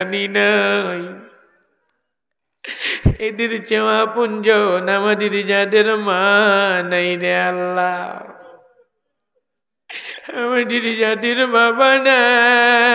জানি নাই এদের চেওয়া পুঞ্জ আমাদের যাদের মা নাই রে আল্লাহ। আমাদের যাদের বাবা নাই।